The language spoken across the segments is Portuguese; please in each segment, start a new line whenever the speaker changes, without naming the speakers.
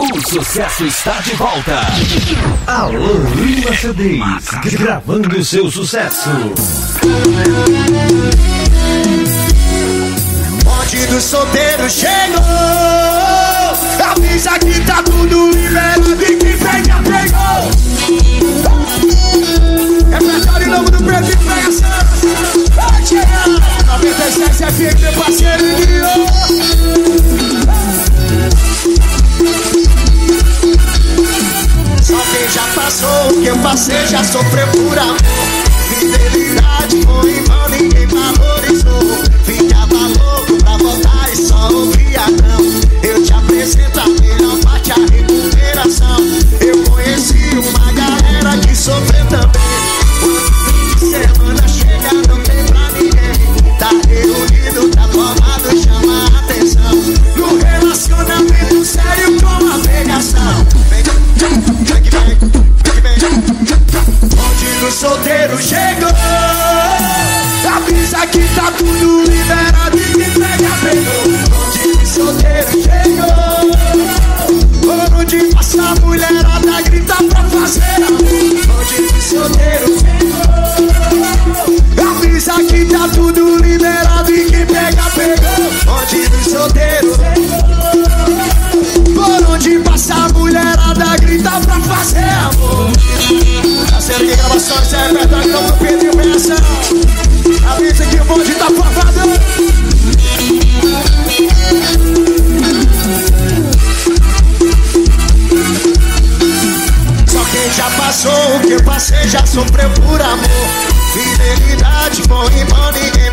O sucesso está de volta. Alô, Lima CDs, gravando seu sucesso.
Onde do solteiro chegou, avisa que tá tudo liberado e que pega, pegou. Repertório novo do preto e pressa. Vai chegar. 97 FM, meu parceiro guiou. Passou o que eu passei já sofreu por amor. Fidelidade foi em vão, ninguém valorizou. Ficava louco pra voltar e só ouvia não. Eu te apresento a melhor parte, a recuperação. Solteiro chegou. Avisa que tá tudo liberado e pega pegou. Onde solteiro chegou. Onde passa a mulherada gravações, é repertório novo do Pedro e Peça Avisa que o bonde tá formado Só quem já passou o que eu passei já sofreu por amor. Fidelidade foi em vão, ninguém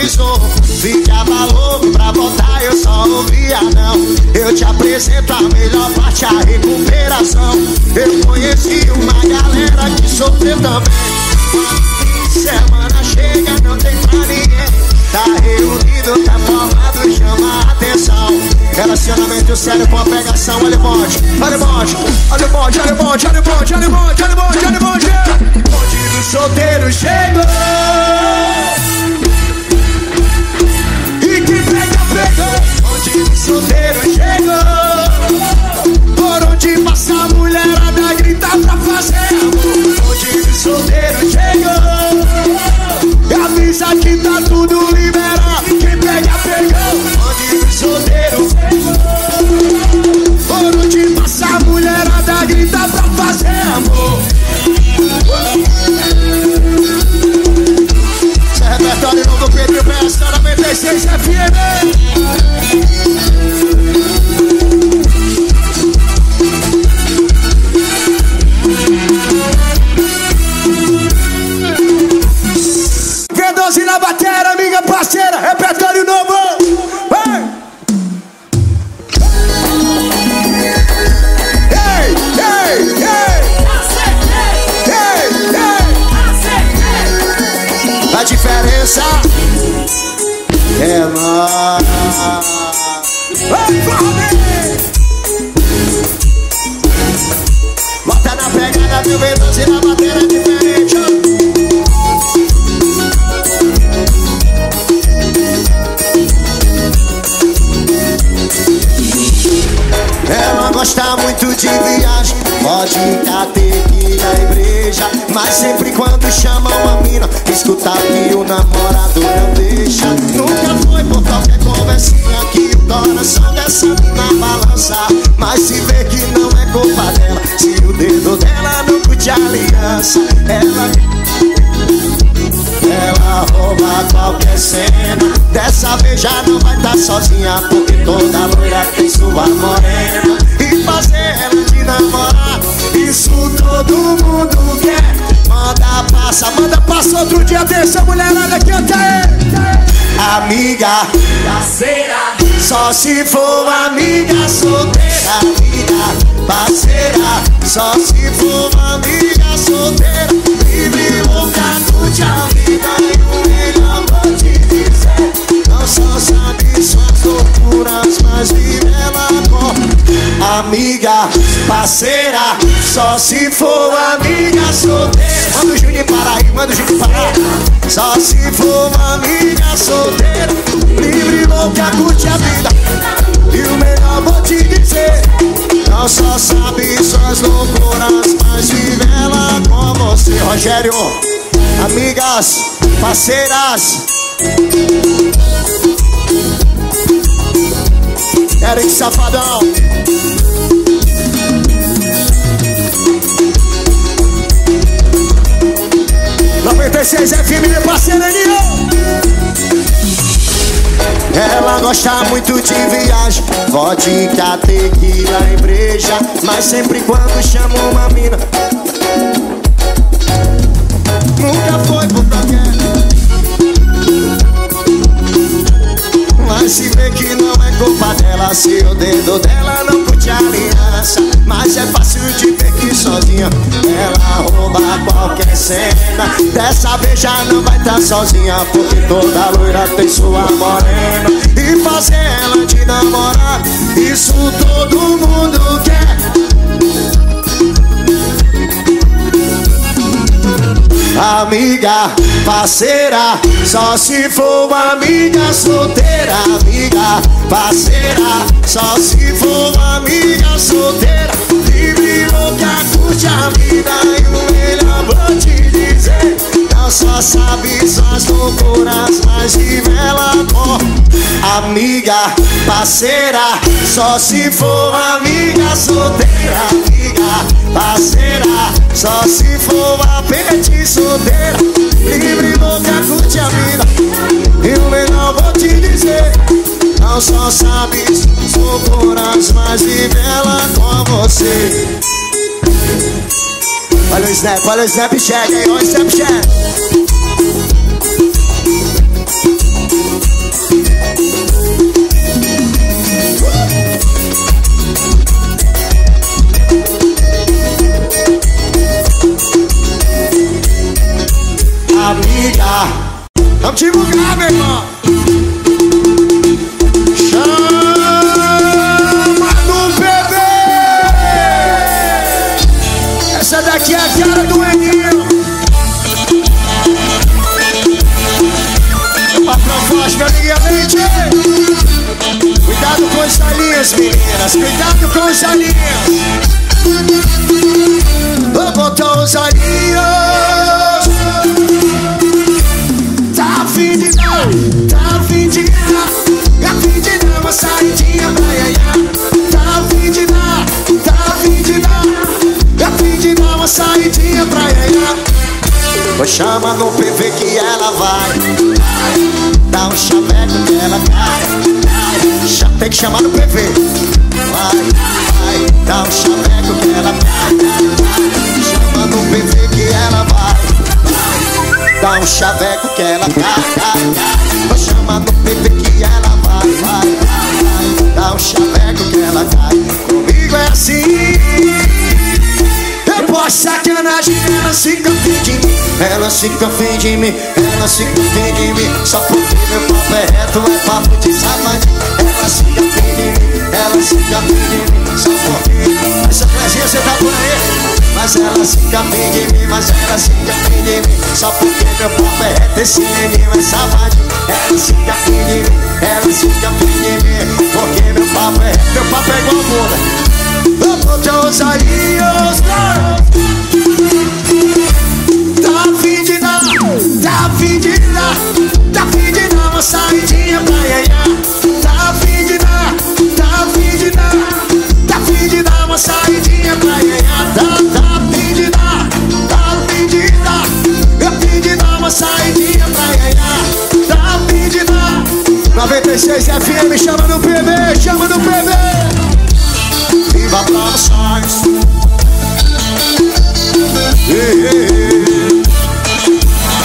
valorizou Ficava louco pra voltar, eu só ouvia não. Eu te apresento a melhor parte, a recuperação. Eu conheci uma galera que sofreu também. Semana chega, não tem pra ninguém. Tá reunido, tá formado, chama a atenção. Relacionamento sério com a pegação, olha o bonde, olha o bonde Olha o bonde, olha o bonde, olha o bonde, olha o bonde, olha o bonde, olha o bonde. Bonde do solteiro chegou Esse é repertório novo do Pedro Peça 96 FM Mas sempre quando chama uma mina, escuta que o namorado não deixa. Nunca foi por qualquer conversinha que o coração dessa mina balança. Mas se vê que não é culpa dela, se o dedo dela não curte aliança, ela ela rouba qualquer cena Dessa vez já não vai estar sozinha Porque toda loira tem sua morena E fazer ela te namorar Isso todo mundo quer. Manda passa, manda passa outro dia Atenção mulherada, canta aí. Amiga, parceira. Só se for amiga solteira Amiga, parceira. Só se for amiga solteira Livre, louca, curte a vida E o melhor vou te dizer. Não só sabe suas loucuras Mas vive ela Amiga, parceira Só se for amiga solteira Manda o Juninho para aí, manda o Juninho para Só se for amiga solteira Livre, louca, curte a vida E o melhor vou te dizer Não só sabe suas loucuras, mas vive ela com você. Rogério, amigas, parceiras. Eric Safadão. 96 FM, meu parceiro Ela gosta muito de viagem Vodka, tequila e breja Mas sempre quando chama uma mina Nunca foi qualquer Mas se vê que não culpa dela Se o dedo dela não curte aliança. Mas é fácil de ver que sozinha Ela rouba qualquer cena. Dessa vez já não vai estar tá sozinha Porque toda loira tem sua morena. E fazer ela te namorar Isso todo mundo quer Amiga, parceira, só se for amiga solteira. Amiga, parceira, só se for amiga solteira. Livre, louca, curte a vida e o melhor vou te dizer. Só sabe suas loucuras, mas vive ela com Amiga, parceira, só se for amiga solteira. Amiga, parceira, só se for apete solteira. Livre, louca, curte a vida. E o melhor vou te dizer. Não só sabe suas loucuras, mas vive ela com você. Olha o snap, olha o snapchat aí, olha o snapchat Amiga, vamos divulgar, meu irmão meninas, cuidado com os olhinhos. Botou os olhinhos. Tá afim de dar, tá afim de dar. Tá afim de dar uma saidinha pra iaiá. Tá afim de dar, tá afim de dar. Tá afim de dar uma saidinha pra iaiá. Vou chamar no PV que ela vai. Dá um chaveco que ela cai. Tem que chamar no PV Vai, vai, dá um chaveco que ela vai Chama no PV que ela vai. Dá um chaveco que ela cai Chama no PV que ela vai, vai, vai Dá um chaveco que ela cai. Comigo é assim. Depois sacanagem, ela fica afim de mim. Ela fica afim de mim, ela fica afim de mim. Só porque meu papo é reto, é papo de safadinho Ela fica fica afim de mim Só porque essa presença cê tá por aí Mas ela fica afim de mim, mas ela fica afim de mim. Só porque meu papo é reto, esse menino é safadinho Ela fica de mim, ela fica afim de mim. Porque meu papo é reto, meu papo é igual a bunda Botou os olhinhos Tá fim de dar, tá fim de dar Tá fim de dar uma saidinha pra iaiá saidinha pra iaiá Tá, tá dar, tá É fim de dar uma saidinha pra iaiá Tá dar 96 FM, chama no PB, chama no PB viva promoções.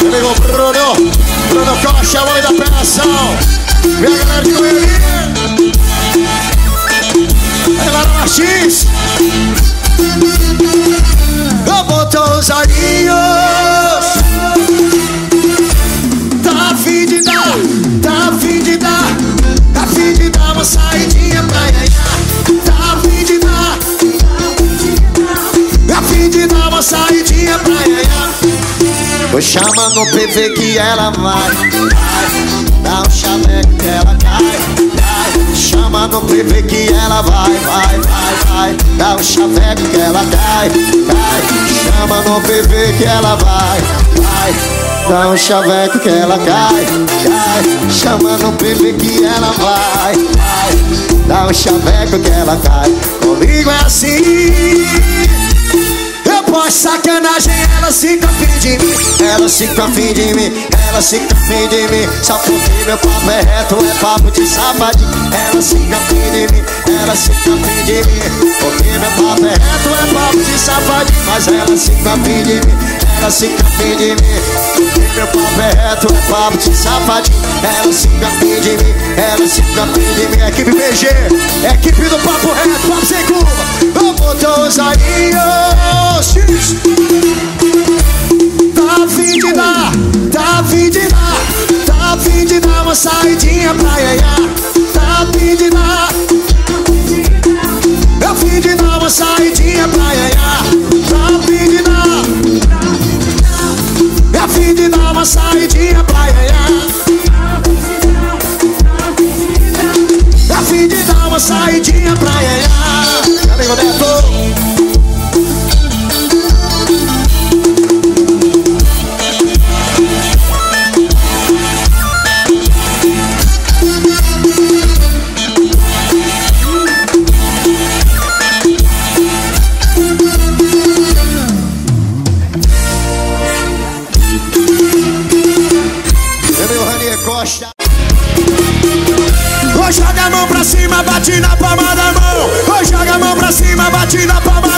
Amigo Bruno, Bruno Costa, o da operação. Vem a galera de Goiânia. Aí, Lara Martins. Eu botou os olhinhos. Tá a fim de dar, tá a fim de dar, tá a fim de dar uma saidinha pra ganhar. Tá a fim de de dar uma saidinha pra ganhar Vou chamar no PV que ela vai, vai Dá um chaveco que ela no PV que ela vai, vai, vai, vai. Dá um chaveco que ela cai, cai. Chama no PV que ela vai, vai. Dá um chaveco que ela cai, cai. Chama no PV que ela vai, vai. Dá um chaveco que ela cai. Comigo é assim. Após sacanagem, ela se afim de mim. Ela se afim de mim Ela se afim de mim. Só porque meu papo é reto, é papo de safadinho Ela se afim de mim Ela se afim de mim Porque meu papo é reto, é papo de safadinho Mas ela se afim de mim Ela se afim de mim Porque meu papo é reto, é papo de safadinho Ela se afim de mim Ela se afim de mim Equipe BG Equipe do papo reto, papo sem curva Vamos todos Tá fim de dar, tá fim de dar Tá fim de dar uma saidinha pra iaiá A fim de fim de dar uma saidinha pra iaiá a fim de dar fim de dar uma saidinha pra iaiá a fim de dar uma saidinha pra iaiá Neto cima, bate na palma da mão. Joga a mão pra cima, bate na palma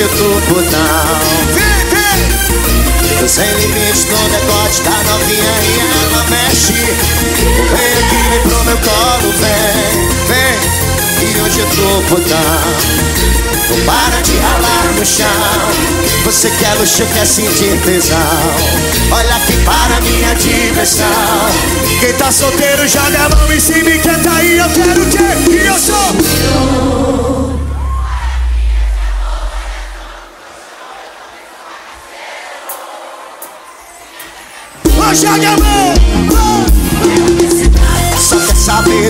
hoje eu tô Vem, vem sem limites no decote da novinha e ela mexe. Vem aqui, pro meu colo, vem, vem. E hoje eu tô não para de ralar no chão. Você quer luxo, quer sentir tesão. Olha aqui para minha diversão. Quem tá solteiro joga a mão em cima e canta aí Eu quero o quê? E eu sou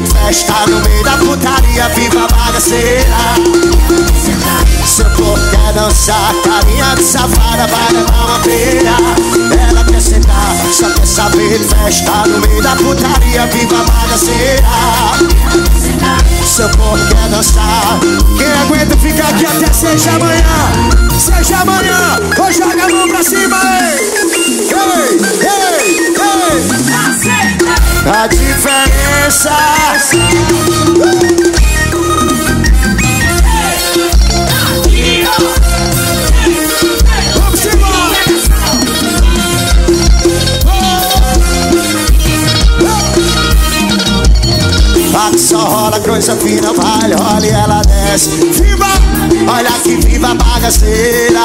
festa no meio da putaria Viva bagaceira. Seu corpo quer dançar, carinha de safada vai levar uma feira. Ela quer sentar, só quer saber de festa No meio da putaria, viva bagaceira. Seu corpo quer dançar Quem aguenta ficar aqui até seja amanhã Seja amanhã, ou joga a mão pra cima, ei. Ei, ei, ei A diferença. Aqui só rola coisa fina, vai, rola e ela desce. Viva, olha que viva a bagaceira.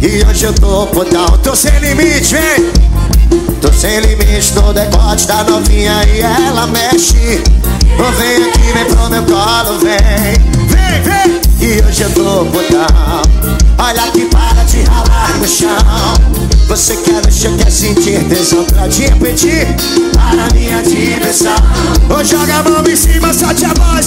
E hoje eu tô podão, tô sem limite, vem Tô sem limite no decote da novinha e ela mexe. Vem aqui, vem pro meu colo, vem. Vem, vem. E hoje eu tô podão Olha que para de ralar no chão. Você quer mexer, quer sentir tesão pra te repetir? Para minha diversão. Ou joga a mão em cima, solte a voz,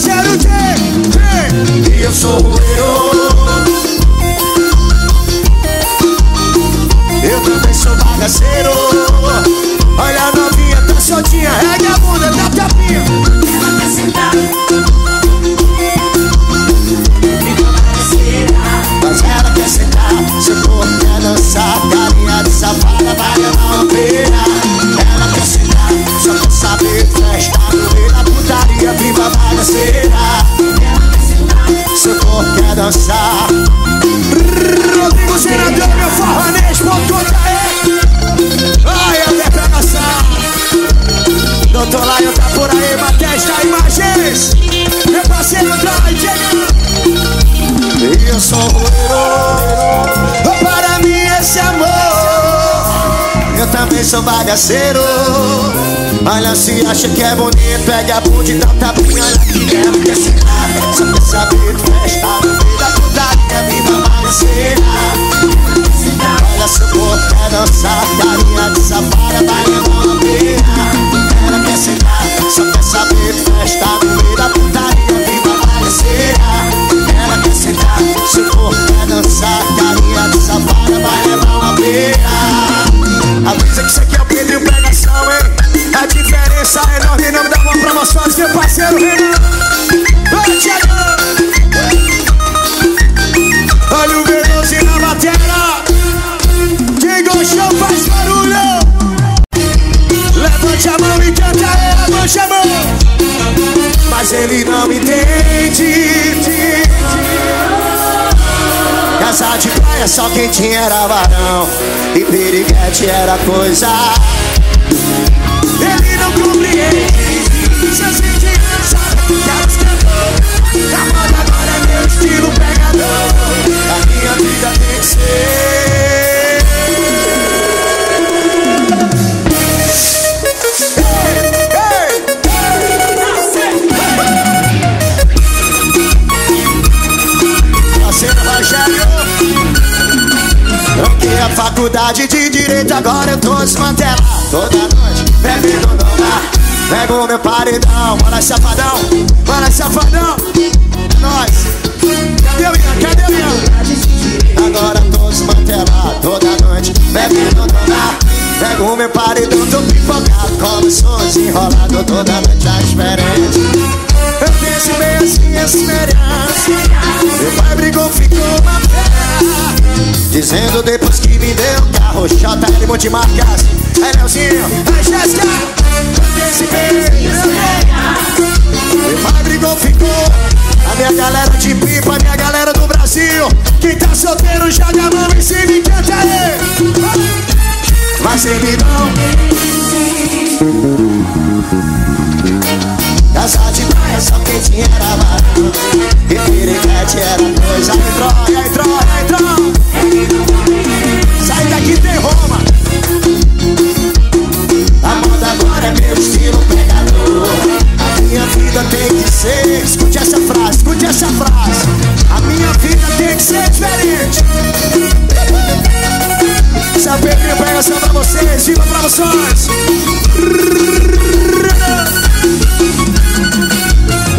bagaceiro Olha se acha que é bonito Pega a bunda e dá tapinha Olha que quero que esse cara Só quer saber de festa No meio da putaria, vida bagaceira Olha seu corpo quer dançar Carinha de safada vai parceiro Renan Ô, Thiago Olha o Veloso na bateria Quem gostou faz barulho Levante a mão e canta ela, levante a mão Mas ele não entende Casa de praia só quem tinha era varão E piriguete era coisa Ele não compreende faculdade de Direito Agora eu tô desmantelado Toda noite bebendo no bar Pego meu paredão Bora safadão, bora safadão Toda noite bebendo bar Pego meu paredão, tô pipocado Como sou desenrolado Toda noite é diferente. Eu penso bem assim, experiência Meu pai brigou, ficou uma fé Dizendo depois que me deu carro JL multimarcas. É Leozinho, é Jéssica. Esse bem Meu pai brigou, ficou A minha galera de pipa, a minha galera do Brasil. Quem tá solteiro joga a mão em cima e canta aí. Mas ele não Casa de praia só quem tinha era varão E piriguete era coisa. Entrou, entrou, entrou Sai daqui tem Roma. A moda agora é meu estilo pegador minha vida tem que ser. Escute essa frase, escute essa frase. A minha vida tem que ser diferente. Saber que pega essa pra vocês Viva promoções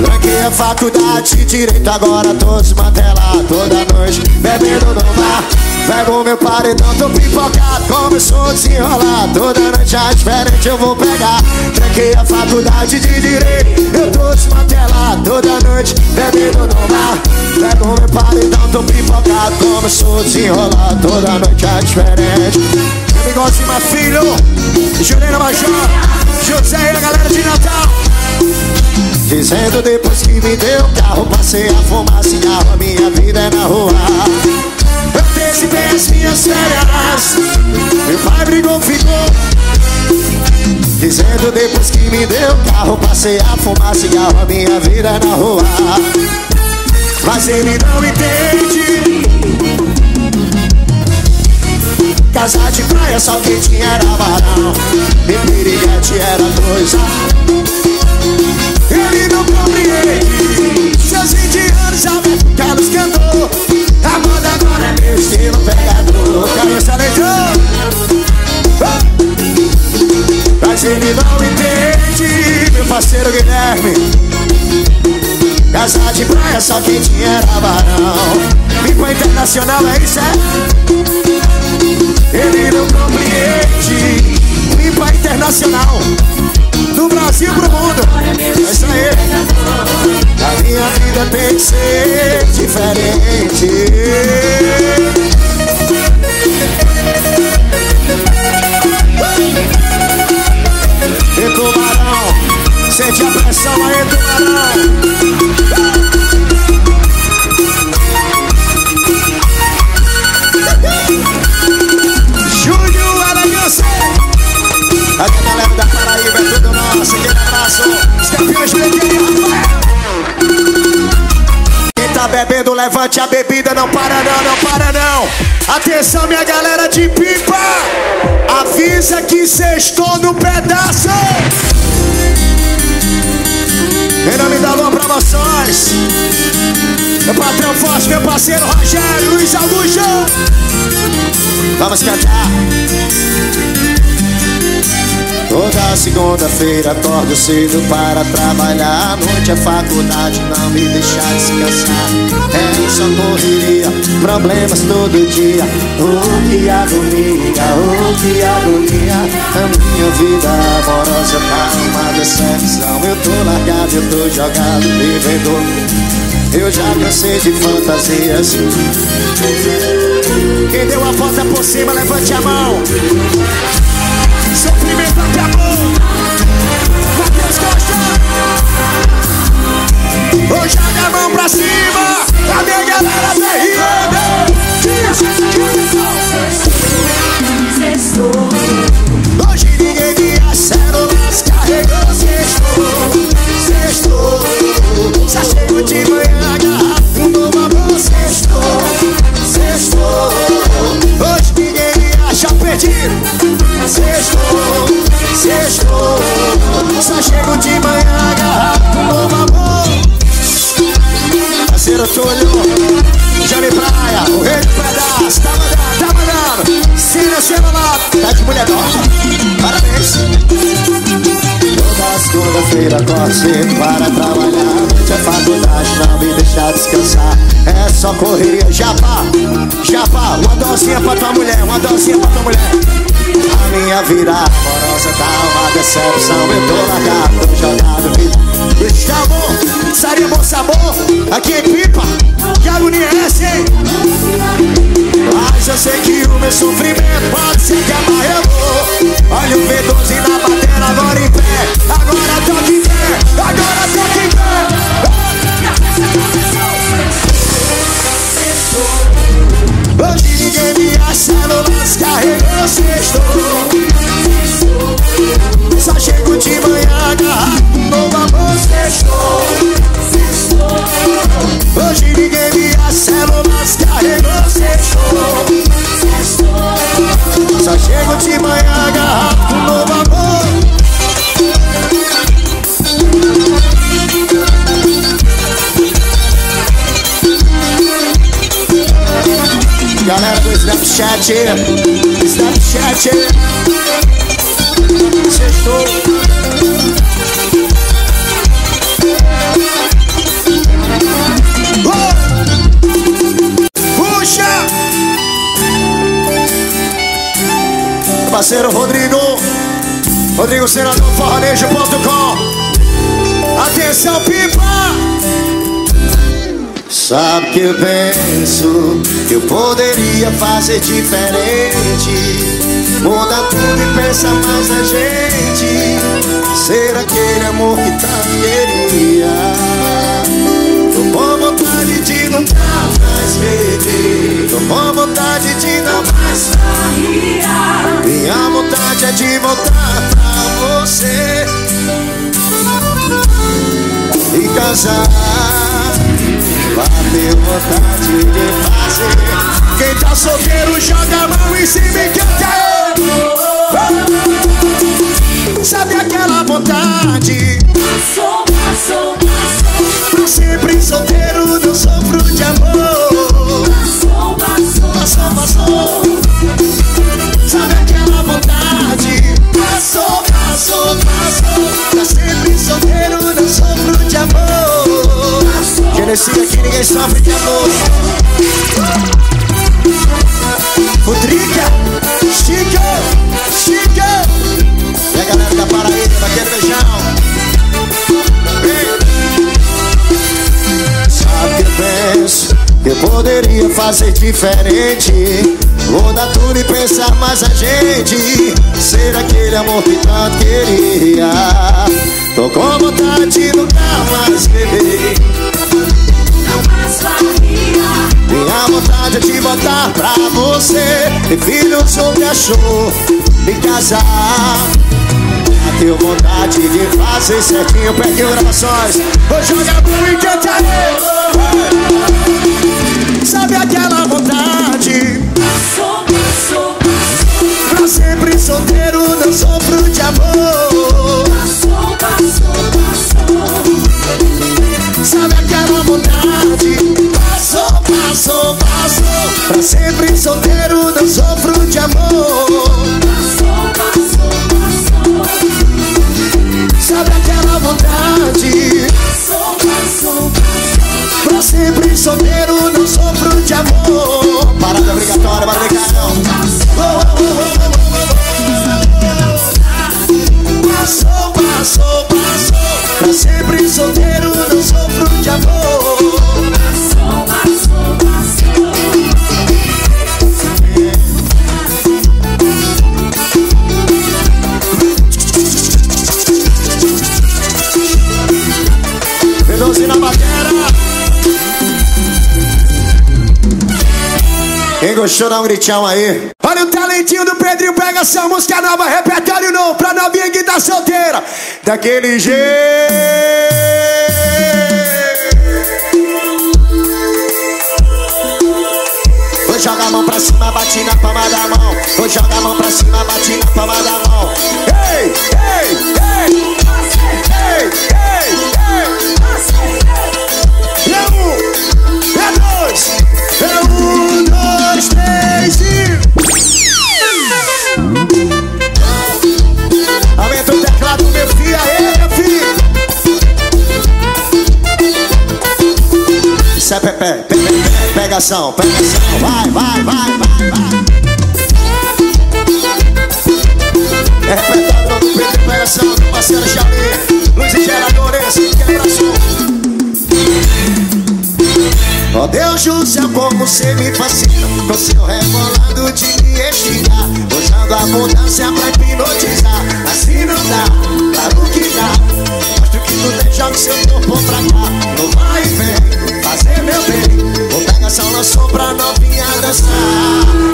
Tranquei a faculdade de direito, agora tô desmantelado. Toda noite bebendo no bar Pego meu paredão, tô pipocado. Começou a desenrolar Toda noite é diferente, eu vou pegar. Tranquei a faculdade de direito Eu tô desmantelado Toda noite bebendo no bar Pego meu paredão, tô pipocado. Começou a desenrolar Toda noite é diferente. Meu bigode mais filho? Juliana Major José e a galera de Natal. Dizendo depois que me deu carro Passei a fumar cigarro A minha vida é na rua Eu antecipei as minhas férias Meu pai brigou, ficou Dizendo depois que me deu carro Passei a fumar cigarro A minha vida na rua. Mas ele não entende. Casa de praia só quem tinha era varão. E piriguete era coisa. Ele não compreende. Seus 20 anos já vê Carlos cantou Mas ele não entende Meu parceiro Guilherme Casa de praia só quem tinha era varão Pipa internacional é isso, é? Ele não compreende Pipa internacional do Brasil pro mundo. É isso aí. A minha vida tem que ser diferente. E tubarão, sente a pressão aí, tubarão. Levante a bebida, não para não, não para não. Atenção, minha galera de pipa. Avisa que sextou no pedaço. Em nome da Lua Promoções. Meu patrão forte, meu parceiro Rogério, Luiz Augusto. Vamos cantar. Toda segunda-feira acordo cedo para trabalhar. À noite é faculdade, não me deixar descansar. É só correria, problemas todo dia. Oh, que agonia, oh, que agonia. A minha vida amorosa tá uma decepção. Eu tô largado, eu tô jogado, vivendo. Eu já cansei de fantasias. Quem deu a volta por cima, levante a mão. Hoje joga a mão pra cima A minha galera derriba Hoje ninguém via células Carregou sexto Sexto Já chego de manhã Garrafa um novo amor Sexto Sexto Hoje ninguém via Já perdi Sextou, sextou. Só chego só correria, japa, Uma docinha pra tua mulher, uma docinha pra tua mulher. A minha vida amorosa tá uma decepção. Eu tô largado, tô jogado Gustavo, Saria Bom Sabor. Aqui em Pipa, que agonia é essa, hein? Mas eu sei que o meu sofrimento pode ser que vou Olha o V12 na bateria, agora em pé. Agora tô em pé, agora tô em pé Hoje ninguém me acha no carregou sexto Só chego de manhã agarrado novo amor sextou Hoje ninguém me acela, mas carregou sextou Só chego de manhã agarrado novo amor Galera do Snapchat Snapchat Sextou Puxa. Parceiro Rodrigo. Rodrigo Senador Forranejo.com Atenção pipa Sabe que eu penso que eu poderia fazer diferente. Mudar tudo e pensar mais na gente. Ser aquele amor que tanto queria Tô com vontade de não mais beber Tô com vontade de não mais rir Minha vontade é de voltar pra você. E casar Bateu vontade de fazer. Quem tá solteiro joga a mão Gerencia que ninguém sofre de amor Futrica, Chico, Chico E a galera da Paraíba, aquele beijão. Sabe que eu penso que eu poderia fazer diferente. Mudar tudo e pensar mais a gente. Ser aquele amor que tanto queria. Tô com vontade de nunca mais beber minha vontade é de voltar pra você Ter filhos ou achou Me casar Tenho vontade de fazer certinho Pegue gravações Vou jogar pro e cantar Sabe aquela vontade? Pra sempre solteiro, não sofro de amor.
Passou, passou.
Pra sempre solteiro, não sofro de amor.
Passou, passou, passou.
Sabe aquela vontade?
Passou, passou, passou.
Pra sempre solteiro, não sofro de amor. Parada obrigatória, para obrigação. Passou, passou, passou. Pra sempre solteiro, gostou, dá um gritão aí. Olha o talentinho do Pedrinho, pega essa música nova, repertório novo pra novinha que tá solteira. Daquele jeito. Vou jogar a mão pra cima, bate na palma da mão. Vou jogar a mão pra cima, bate na palma da mão. Ei, ei, ei, ei, ei. Dois, três e. Aumenta o teclado, meu filho, aê, meu filho. Isso é Pepe, Pepe, Pepe, pegação, pegação, vai, vai, vai, vai, vai. É repertório do Pedro, pegação, parceiro Xavier, luz e geradores, quebração. Ó Deus do céu, como você me fascina Com seu rebolado de me esticar Usando a abundância pra hipnotizar. Assim não dá, claro que dá. Mostra que tu tem, joga seu corpo pra cá. Não vai e vem, fazer meu bem. Vou pegar essa lançou pra novinha dançar.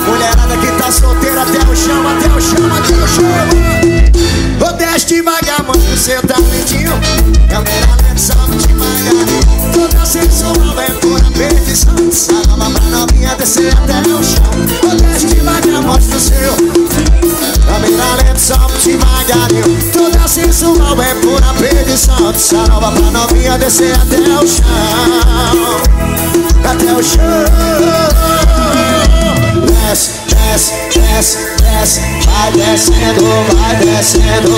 Mulherada que tá solteira até o chão, até o chão, até o chão Vou desce devagar, mostra o seu talentinho Câmera lenta, salve devagarinho Toda sensual é pura perdição. Salva pra novinha descer até o chão. Vou desce devagar, mostra o seu Câmera lenta, salve devagarinho Toda sensual é pura perdição. Salva pra novinha descer até o chão. Até o chão. Desce, desce, desce, desce Vai descendo, vai descendo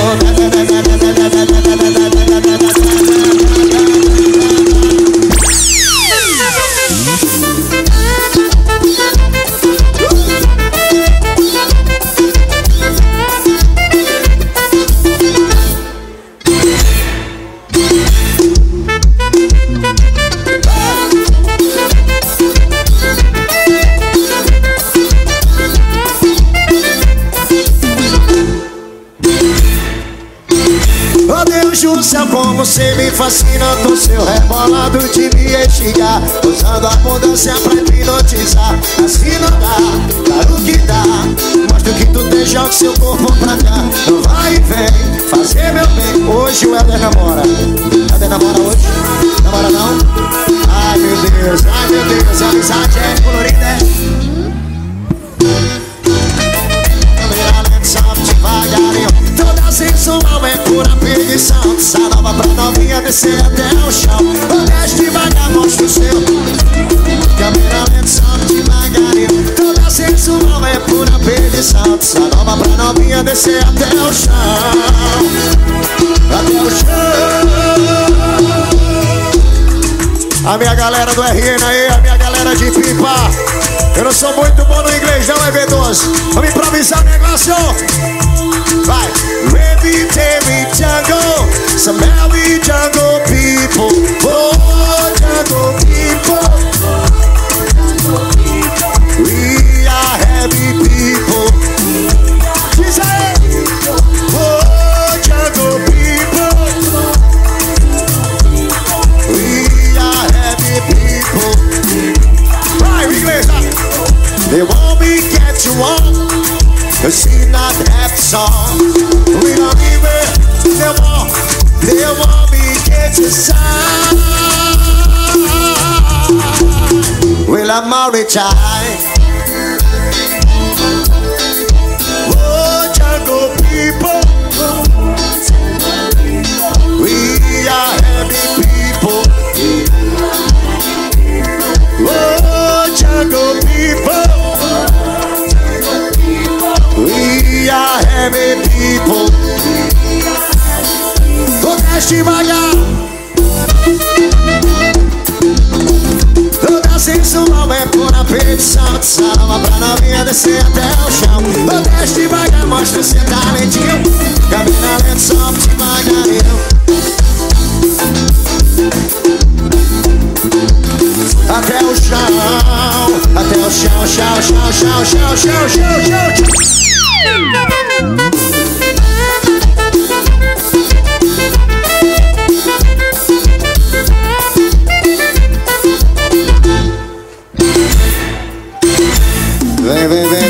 você me fascina Com seu rebolado de me Usando a abundância pra hipnotizar. Assim não dá, claro que dá. Mostra que tu tem, joga seu corpo pra cá Não vai e vem, fazer meu bem. Hoje o Helder namora. Helder namora hoje? Namora não? Ai meu Deus, ai meu Deus A amizade é colorida, é? Toda sensual é pura perdição Essa nova pra novinha descer até o chão Desce devagar, mostra o seu Câmera lenta, sobe devagarinho Toda sensual é pura perdição Essa nova pra novinha descer até o chão Até o chão a minha galera do RN aí, a minha galera de pipa. Eu não sou muito bom no inglês, não é B12. Vamos improvisar o negócio. Right, Revy, Terry, Django, Somali, Django people. Oh, Django people. We are heavy people. Oh, Django people. We are heavy people. Right, we They want me get you on, but she not song. We don't even. They won't. They won't be get you side. We la Mauritius. Happy people. Desce devagar. Toda sensual é pura petição de salva Pra novinha descer até o chão desce devagar, mostra seu talentinho Camina lento, sobe devagarinho Até o chão, até o chão, chão, chão, chão, chão, chão, chão, chão, chão. They. baby.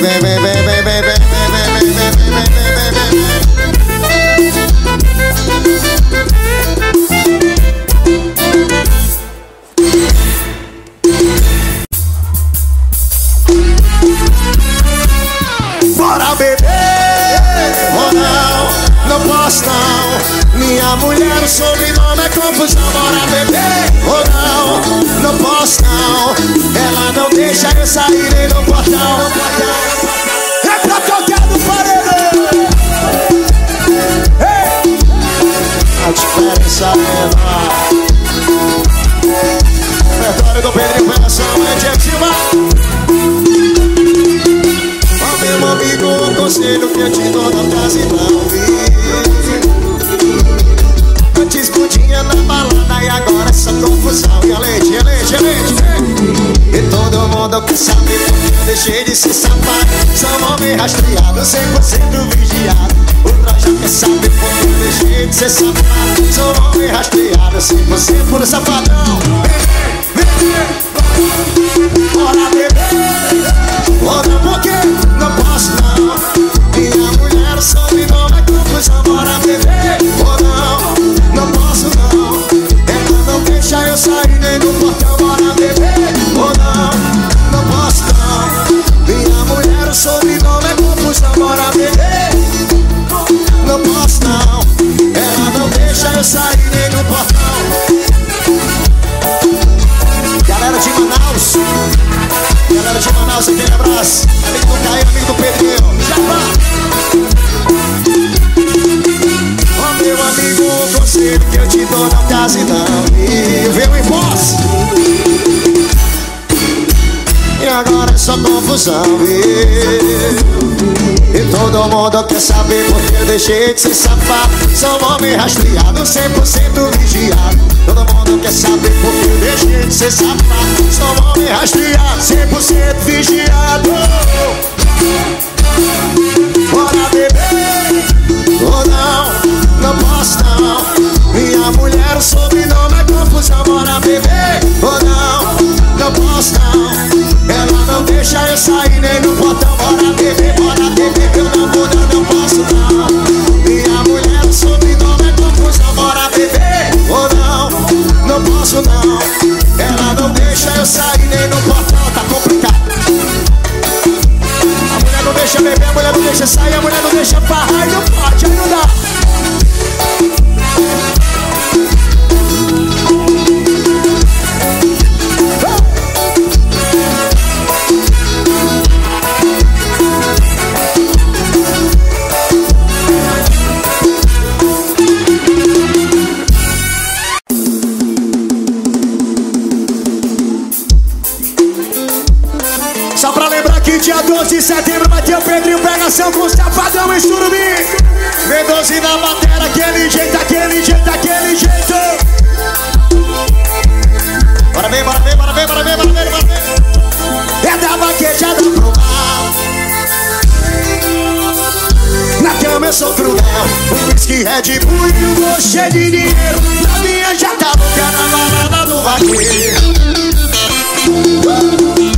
Deixei de ser safado Sou homem rastreado, 100% vigiado. Todo mundo quer saber porque eu deixei de ser safado Sou homem rastreado, 100% vigiado. Bora beber ou não, não posso não. Minha mulher, o sobrenome é confusão. Bora beber deixa sair, a mulher não deixa farrar e não pode, aí. Só pra lembrar que dia 12 de setembro vai o Pedrinho Pegação com o Safadão e Surubim. Vem 12 na matéria, aquele jeito, aquele jeito, aquele jeito. Bora ver, bora ver, bora ver, bora ver, bora ver, bora ver. É da vaquejada pro mal. Na cama eu sou cruel, um whisky Red Bull e um gosto cheio de dinheiro. Na minha já tá louca na balada do vaqueiro. Mandei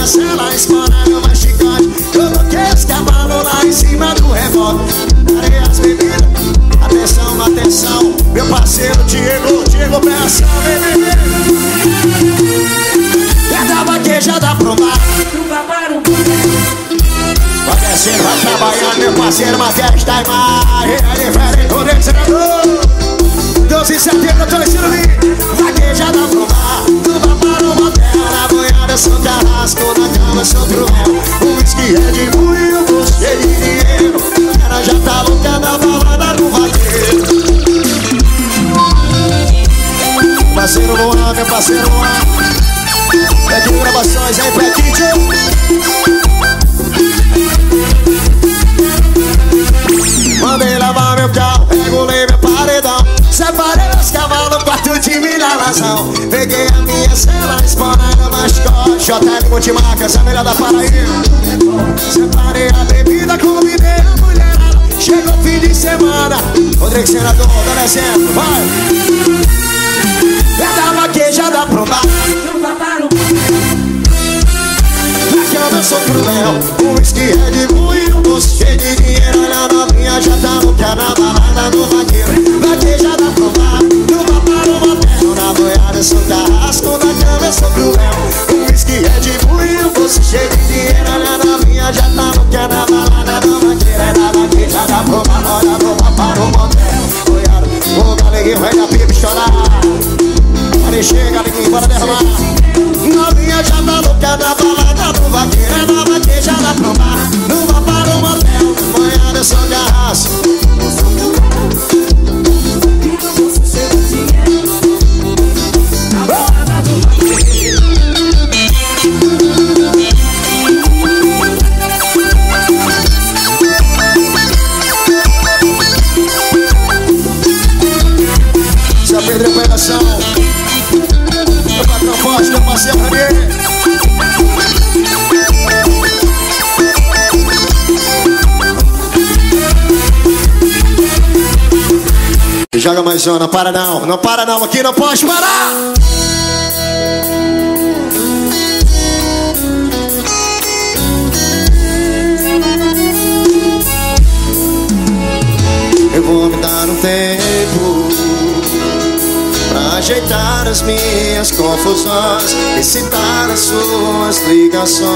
ela escorando uma chicote Coloquei os cavalos lá em cima do revólver. Parei as bebidas, atenção, atenção Meu parceiro Diego, Diego Peça, bebê É da vaquejada pro mar. Vai descer, vai trabalhar, meu parceiro, mas é está imagem, ele vai todo desenhador 12 de setembro, tô ensinando mim. Vaquejada pro mar, do para o motel. Na banhada, sou carrasco, na cama, sou cruel. O whisky é de buio, você de dinheiro. Ela já tá louca na balada do vaqueiro. Parceiro Luan, meu parceiro Luan. Pede gravações aí, Petit. Mandei de Peguei a minha cela, espanada nas costas JL Multimarcas, a melhor da Paraíba. Separei a bebida, combinei a mulherada Chegou fim de semana Rodrigo Senador, dando exemplo, vai. É da vaquejada pro bar. Na cama eu sou cruel O whisky é de buio, um doce cheio de dinheiro. Olha novinha já tá no pé na balada vaqueiro Vaquejada eu sou carrasco, na cama eu sou cruel O whisky é de buio, doce cheio de dinheiro. Olha a novinha já tá no pé na balada do vaqueiro É da vaquejada pro bar, olha no bar para o motel. Boiada, o galeguinho vai da pipa estourar Pare chega, neguinho, bora derramar Novinha já tá louca na balada do vaqueiro É na vaquejada pro bar, no bar para o motel. Manhã eu sou garraço Operação Meu patrão forte, meu parceiro Ranier Joga mais uma, não para não, não para não, aqui não pode parar! Eu vou ajeitar as minhas confusões E citar as suas ligações.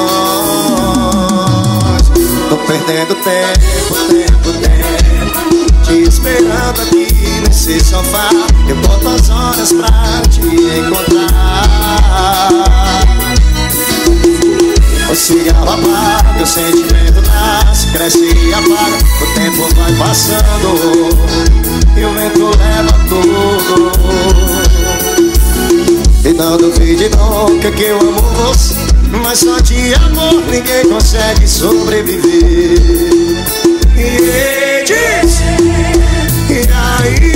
Tô perdendo tempo, tempo, tempo Te esperando aqui nesse sofá. Eu boto as horas pra te encontrar. O cigarro apaga, o sentimento nasce, cresce e apaga. O tempo vai passando e o vento leva tudo não duvide nunca que eu amo você. Mas só de amor ninguém consegue sobreviver. E diz, e aí?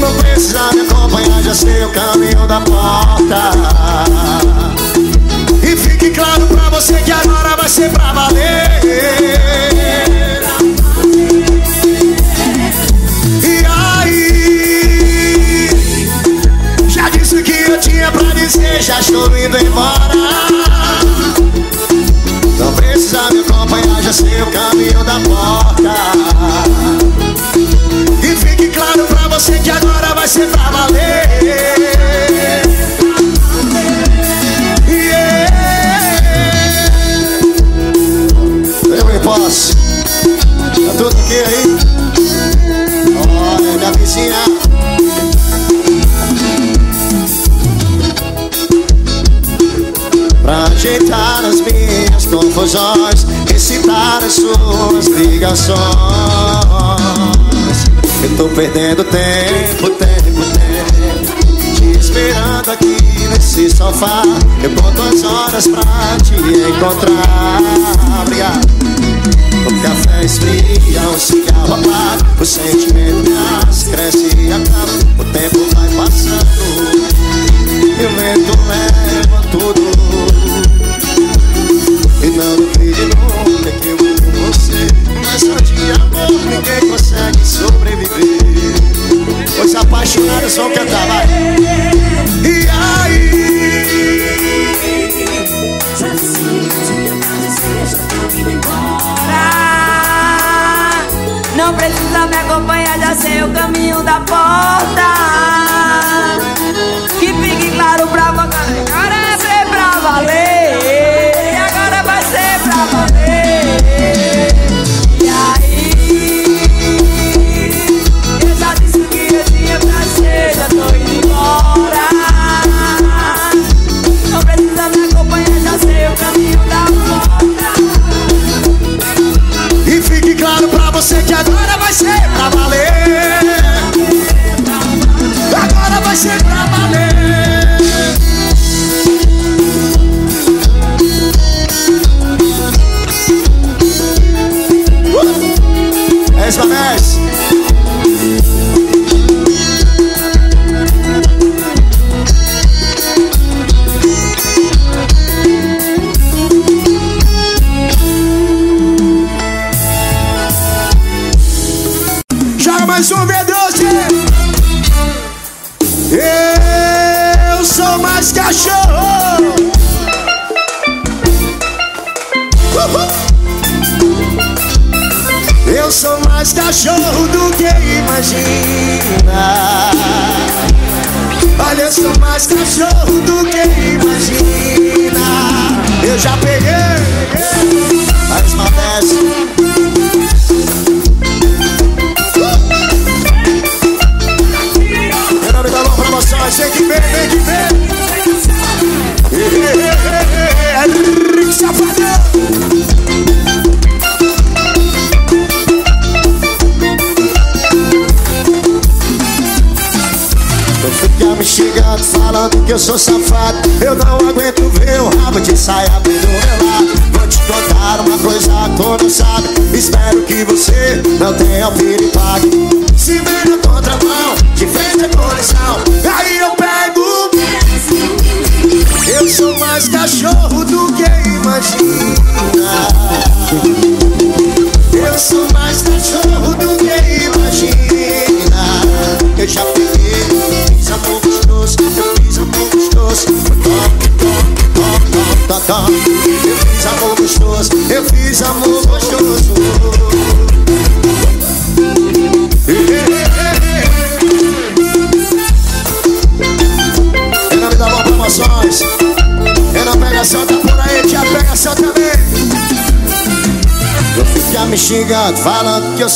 Não precisa me acompanhar, já sei o caminho da porta. E fique claro pra você que agora vai ser pra valer Que eu tinha pra dizer, já estou indo embora. Não precisa me acompanhar, já sei o caminho da porta. E fique claro pra você que agora vai ser pra valer. Yeah. Eu me posso. Tá tudo aqui aí? Olha minha vizinha ajeitar as minhas confusões Recitar as suas ligações. Eu tô perdendo tempo, tempo, tempo Te esperando aqui nesse sofá. Eu boto as horas pra te encontrar. O café esfria, o cigarro apaga O sentimento nasce, cresce e acaba. O tempo vai passando E o vento leva tudo não duvide nunca que eu amo você? Mas só de amor ninguém consegue sobreviver. Pois apaixonado só o que tava E aí?
Já embora Não precisa me acompanhar, já sei o caminho da porta.
Que fique claro pra você, cara, é pra valer.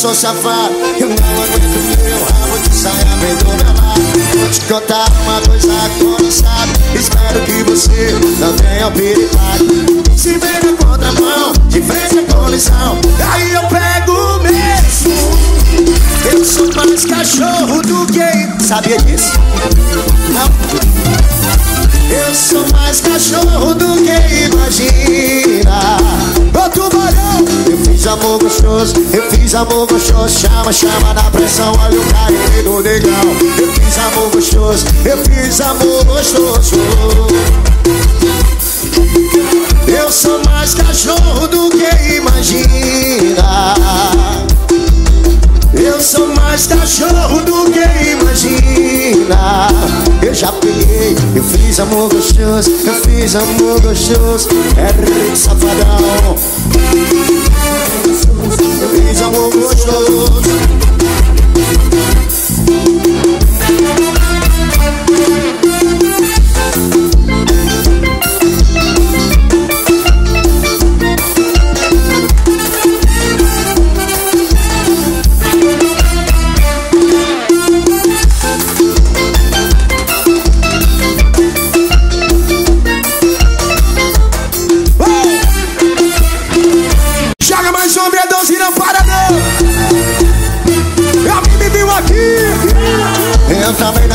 Sou safado Eu não aguento meu rabo de saia bem do meu lado Vou te contar uma coisa não sabe. Espero que você não tenha piripado Se vem na contramão, de frente à colisão Aí eu pego mesmo. Eu sou mais cachorro do que... Sabia disso? Não? Eu sou mais cachorro do que imagina. Ô tubarão Eu fiz amor gostoso, eu fiz amor gostoso. Chama, chama na pressão, olha o carinho do negão. Eu fiz amor gostoso, eu fiz amor gostoso. Eu sou mais cachorro do que imagina eu sou mais cachorro do que imagina. Eu já peguei, eu fiz amor gostoso Eu fiz amor gostoso. É rico safadão. Eu fiz amor gostoso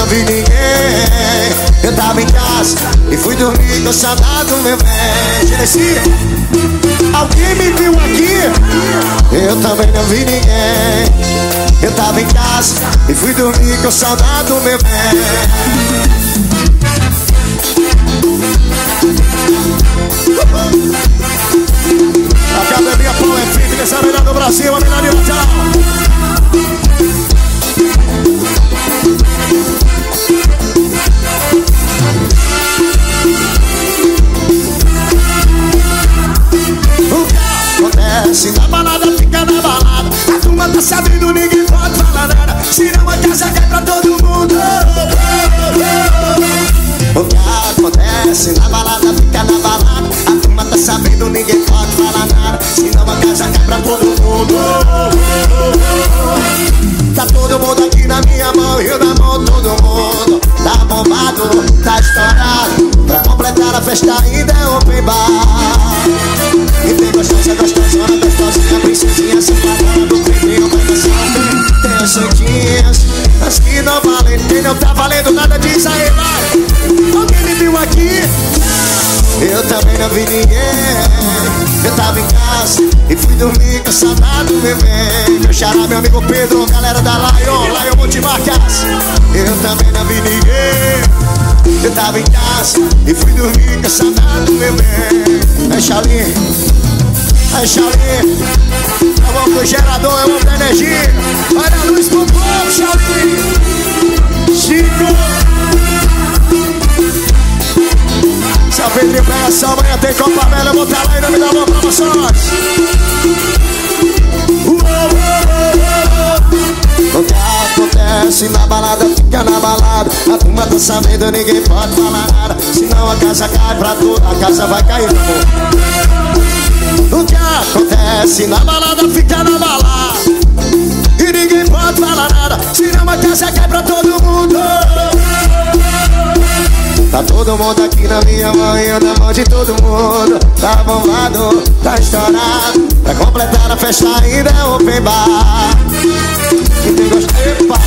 vi ninguém. Eu tava em casa e fui dormir com saudade do meu bem Alguém me viu aqui? Eu também não vi ninguém. Eu tava em casa e fui dormir com saudade do meu bem A Academia Pão é Fitness, a melhor do Brasil, a melhor de Natal. Tá sabendo, ninguém pode falar nada. Senão a casa cai pra todo mundo. O que acontece na balada fica na balada. A turma tá sabendo, ninguém pode falar nada. Senão a casa cai pra todo mundo. Tá todo mundo aqui na minha mão Eu na mão todo mundo. Tá bombado, tá estourado. Pra completar a festa ainda é open bar. E tem gostosa, gostosona, gostosinha Princesinha, safadona do santinhas As que não valem também não tá valendo nada, diz aí, vai. Alguém me viu aqui? Eu também não vi ninguém. Eu tava em casa e fui dormir com saudade do bebê. Meu xará, meu amigo Pedro, galera da Lion, Lion Multimarcas. Eu também não vi ninguém. Eu tava em casa e fui dormir com saudade do bebê. É Xalim, é Xalim. É bom pro gerador, é bom pra energia. Olha a luz pro povo, Xalim. Chico. Seu Pedrinho pega essa amanhã tem Copa Velha, eu vou estar lá em nome da. Uou, uou, uou. O que acontece na balada fica na balada A turma tá sabendo, ninguém pode falar nada Senão a casa cai pra tudo, a casa vai cair no mundo O que acontece na balada fica na balada E ninguém pode falar nada Senão a casa cai pra todo mundo. Tá todo mundo aqui na minha mão e eu na mão de todo mundo. Tá bombado, tá estourado Pra completar a festa ainda é open bar. E tem gosto, epa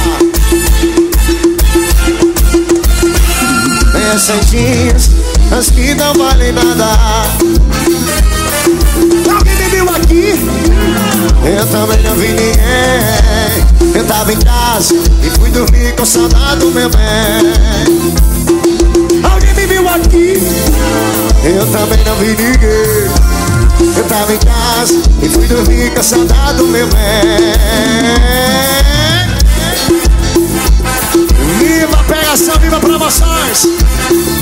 Vem essas jeans, as que não valem nada Eu também não vi ninguém. Eu tava em casa e fui dormir com saudade do meu bem. Alguém me viu aqui? Eu também não vi ninguém. Eu tava em casa e fui dormir com saudade do meu bem. Viva a pegação, viva promoções. Oh,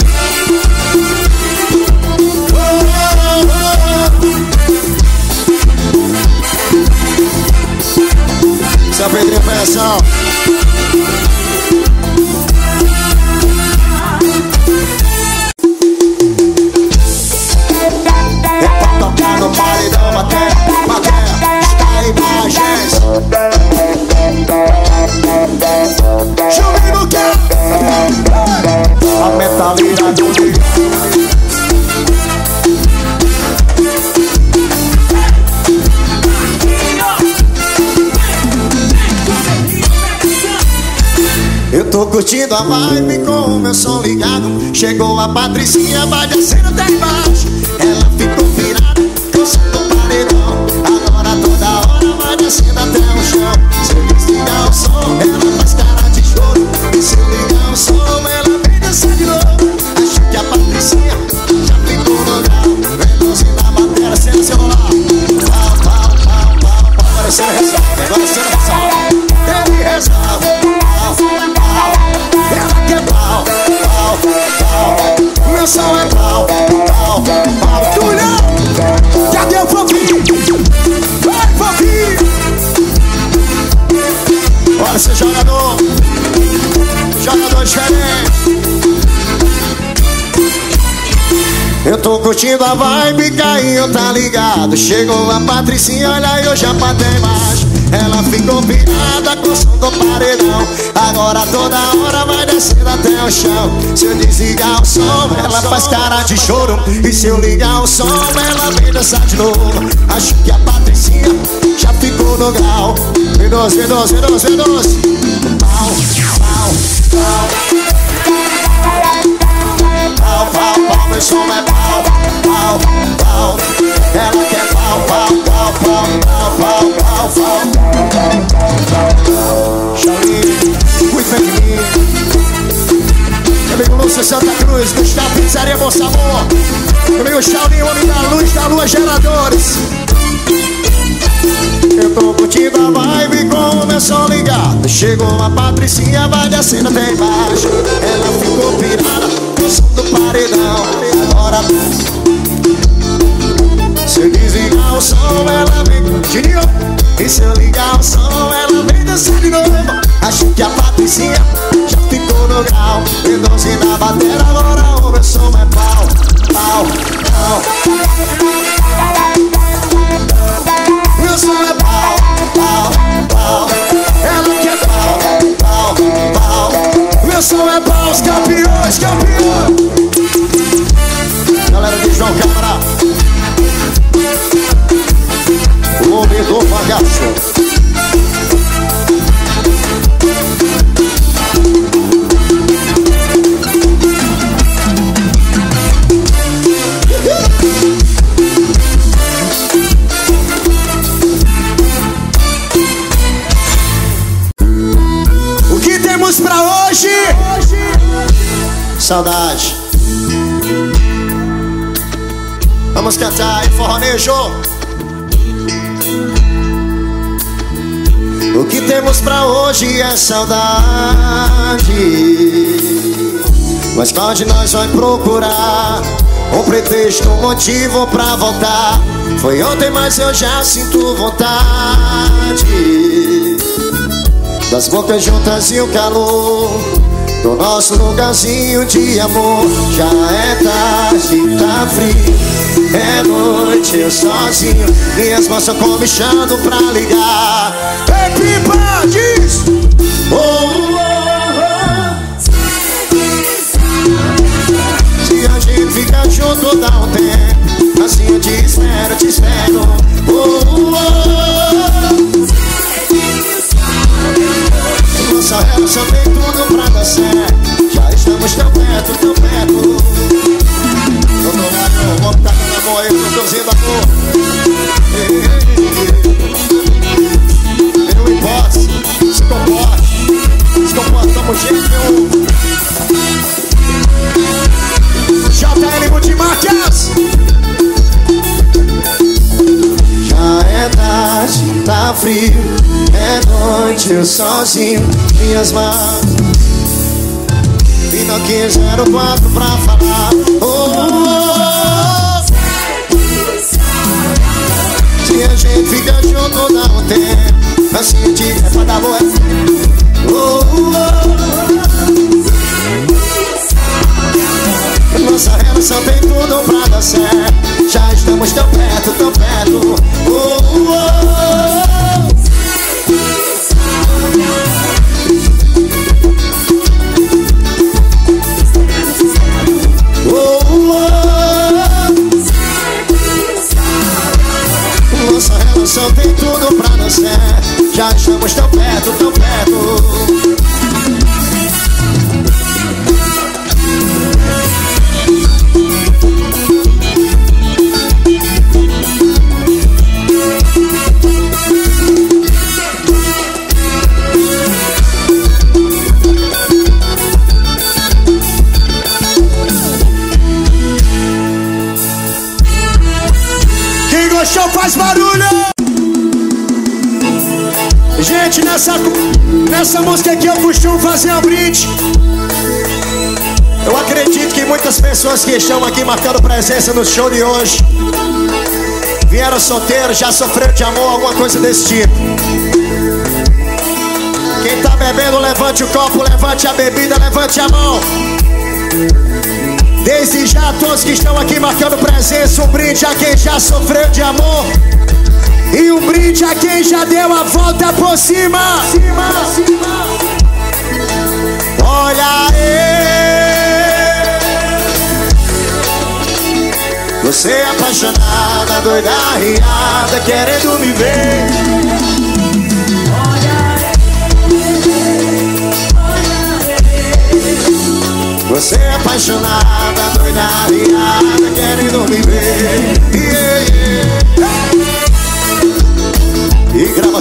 Seu Pedrinho Pegação curtindo a vibe com o meu som ligado. Chegou a Patricinha, vai descendo até embaixo tô curtindo a vibe, caiu, tá ligado? Chegou a Patricinha, olha eu já patei mais. Ela ficou virada com o som do paredão. Agora toda hora vai descendo até o chão. Se eu desligar o som, ela faz cara de choro. E se eu ligar o som, ela vem dançar de novo. Acho que a Patricinha já ficou no grau. V12, V12, V12, V12 Pau, pau, pau. Pau, pau, pau, meu som é pau, pau, pau. Ela quer pau, pau, pau, pau, pau, pau, pau, pau. Charlie, muito feminino. Meu amigo Lúcio Santa Cruz, Gustavo Pizzaria Sabor. Meu amigo Charlie, homem da luz, da lua geradores. Eu tô curtindo a vibe com o meu som ligado Chegou a Patricinha, vai descendo até embaixo Ela ficou pirada com o som do paredão Agora Se desligar o som, ela vem curtindo E se eu ligar o som, ela vem dançar de novo. Acho que a Patricinha já ficou no grau. Mendonça na bateria, agora o meu som é pau Pau, pau. Meu som é pau, pau, pau. Ela quer pau, pau, pau. Meu som é pau, os campeões, campeões. Galera de João Câmara nome do palhaço. saudade. Vamos cantar em forronejo. O que temos pra hoje é saudade. Mas qual de nós vai procurar um pretexto, um motivo pra voltar? Foi ontem, mas eu já sinto vontade das bocas juntas e o calor do nosso lugarzinho de amor. Já é tarde, tá frio, é noite, eu sozinho. Minhas mãos estão comichando pra ligar. Ei, pipa, diz! Oh, oh, oh. Se a gente fica junto, dá um tempo. Assim eu te espero, te espero. Nossa relação Já estamos tão perto, tão perto. Eu tô lá, eu vou botar na mão aí, produzindo amor Ei, ei, ei. Não importa, se comporte Se comporte, tamo jeito, meu JL Multimarcas. Já é tarde, tá frio É noite, eu sozinho Minhas mãos Vim aqui 04 pra falar aqui marcando presença no show de hoje vieram solteiros, já sofreram de amor, alguma coisa desse tipo. Quem tá bebendo, levante o copo, levante a bebida, levante a mão. Desde já, todos que estão aqui marcando presença, um brinde a quem já sofreu de amor. E um brinde a quem já deu a volta por cima. Olha aí. Você é apaixonada, doida, riada, querendo me ver. Você é apaixonada, doida, riada, querendo me ver. E gravações.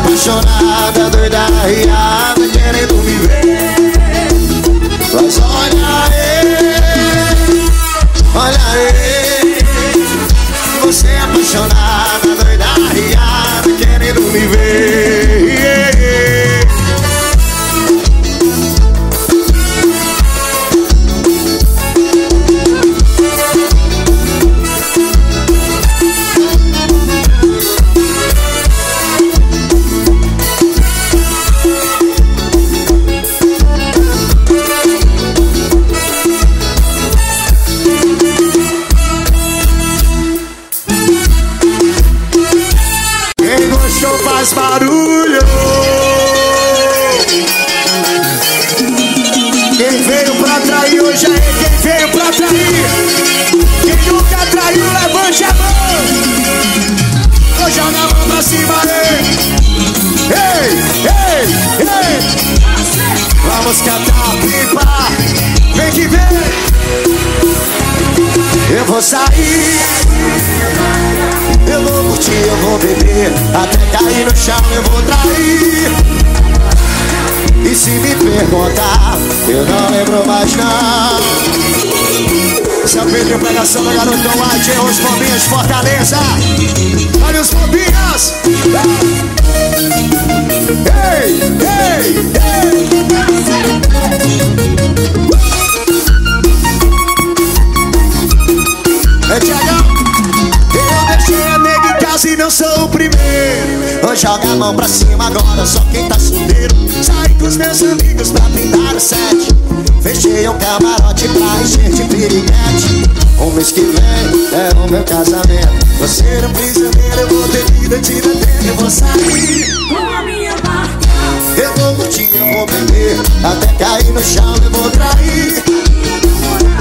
Apaixonada Doida riada querendo me ver Pedro pregação do garotão White Os bombinhos Fortaleza. Olha os bombinhos Ei, ei, ei. É Tiagão eu deixei a nega em casa e não sou o primeiro. Joga a mão pra cima agora, só quem tá solteiro. Sai com os meus amigos pra brindar o set. Fechei um camarote pra encher de piriguete O mês que vem é o meu casamento. Você era um prisioneiro, eu vou ter vida, tira dentro e vou sair.
Com a minha marca,
Eu vou curtir, eu vou beber. Até cair no chão eu vou trair.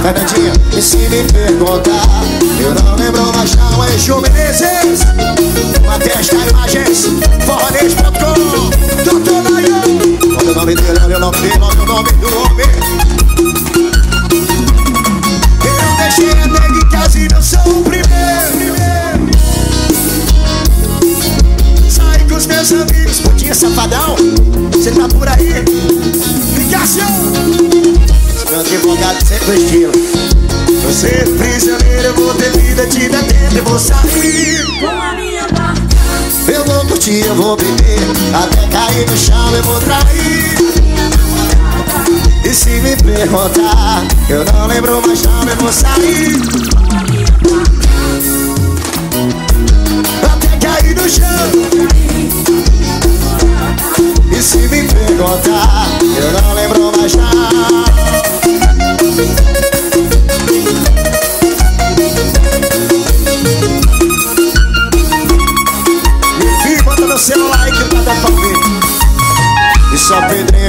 Fernandinha, e se me perguntar? Eu não lembro mais não, é Ju Menezes. Uma testa imagens Forrones.com Doutor Nayan Olha o nome dele, olha o nome dele, olha o nome do homem Eu deixei a nega em casa e não sou o primeiro. Sai com os meus amigos, putinha safadão. Cê tá por aí? Ligação. Meu advogado sempre estilo. Você é prisioneiro, eu vou ter vida, te dar tempo e vou sair.
Com a minha marca,
Eu vou curtir, eu vou beber. Até cair no chão eu vou trair se me perguntar Eu não lembro mais não, eu vou sair. Até cair no chão. E se me perguntar Eu não lembro mais não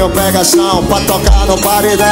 pegação pra tocar no paredão